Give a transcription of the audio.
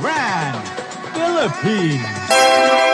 Grand, Philippines.